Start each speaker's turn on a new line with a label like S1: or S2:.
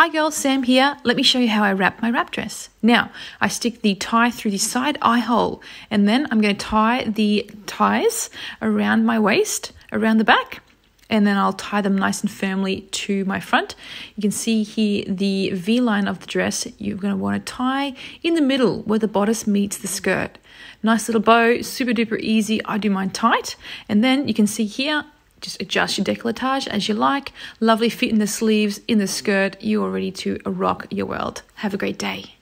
S1: Hi girls, Sam here. Let me show you how I wrap my wrap dress. Now, I stick the tie through the side eye hole and then I'm going to tie the ties around my waist, around the back, and then I'll tie them nice and firmly to my front. You can see here the V line of the dress. You're going to want to tie in the middle where the bodice meets the skirt. Nice little bow, super duper easy. I do mine tight. And then you can see here just adjust your decolletage as you like. Lovely fit in the sleeves, in the skirt. You are ready to rock your world. Have a great day.